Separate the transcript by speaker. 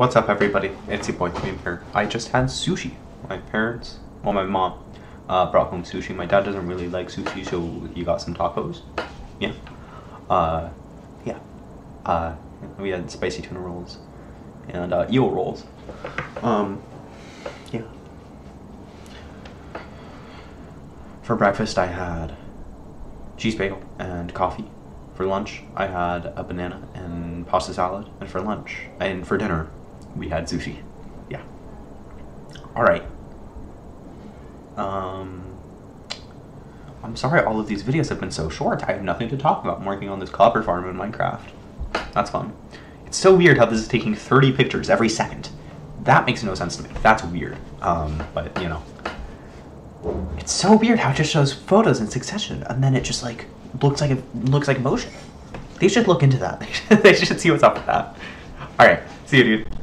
Speaker 1: What's up, everybody? It's your boy Team here. I just had sushi. My parents, well, my mom, uh, brought home sushi. My dad doesn't really like sushi, so he got some tacos. Yeah. Uh, yeah. Uh, we had spicy tuna rolls and uh, eel rolls. Um, yeah. For breakfast, I had cheese bagel and coffee. For lunch, I had a banana and pasta salad. And for lunch, and for dinner, we had sushi. Yeah. All right. Um, I'm sorry all of these videos have been so short. I have nothing to talk about. I'm working on this copper farm in Minecraft. That's fun. It's so weird how this is taking 30 pictures every second. That makes no sense to me. That's weird. Um, but, you know. It's so weird how it just shows photos in succession and then it just like looks like it looks like motion. They should look into that. they should see what's up with that. All right, see you, dude.